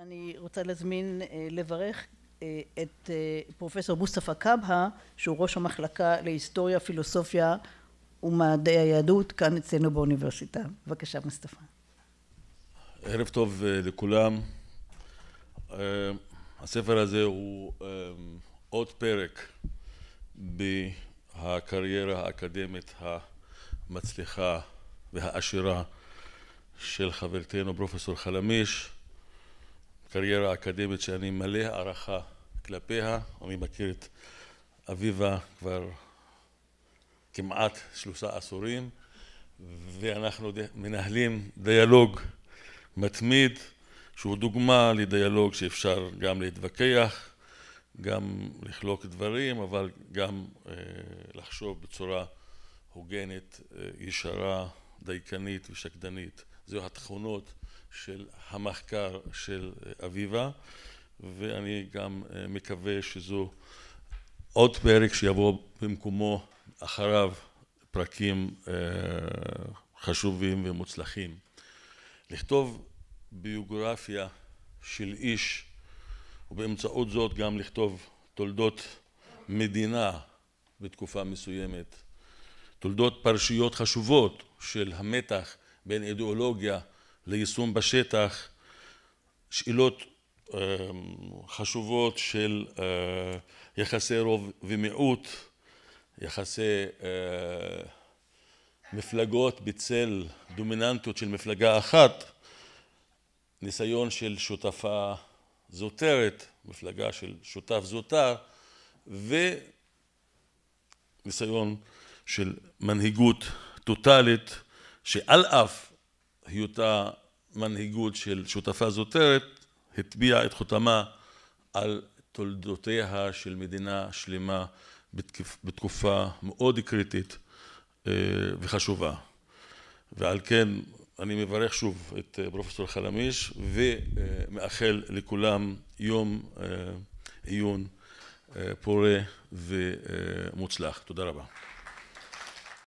אני רוצה להזמין לברך את פרופסור מוסטפא כבהא שהוא ראש המחלקה להיסטוריה פילוסופיה ומדעי היהדות כאן אצלנו באוניברסיטה. בבקשה מוסטפא. ערב טוב לכולם. הספר הזה הוא עוד פרק בהקריירה האקדמית המצליחה והעשירה של חברתנו פרופסור חלמיש קריירה אקדמית שאני מלא הערכה כלפיה אני מכיר את אביבה כבר כמעט שלושה עשורים ואנחנו מנהלים דיאלוג מתמיד שהוא דוגמה לדיאלוג שאפשר גם להתווכח גם לחלוק דברים אבל גם לחשוב בצורה הוגנת ישרה דייקנית ושקדנית. זו התכונות של המחקר של אביבה ואני גם מקווה שזו עוד פרק שיבוא במקומו אחריו פרקים חשובים ומוצלחים. לכתוב ביוגרפיה של איש ובאמצעות זאת גם לכתוב תולדות מדינה בתקופה מסוימת תולדות פרשיות חשובות של המתח בין אידיאולוגיה ליישום בשטח שאלות חשובות של יחסי רוב ומיעוט יחסי מפלגות בצל דומיננטיות של מפלגה אחת ניסיון של שותפה זוטרת מפלגה של שותף זוטר וניסיון של מנהיגות טוטאלית שעל אף היותה מנהיגות של שותפה זוטרת הטביעה את חותמה על תולדותיה של מדינה שלמה בתקופה מאוד קריטית וחשובה ועל כן אני מברך שוב את פרופסור חלמיש ומאחל לכולם יום עיון פורה ומוצלח. תודה רבה.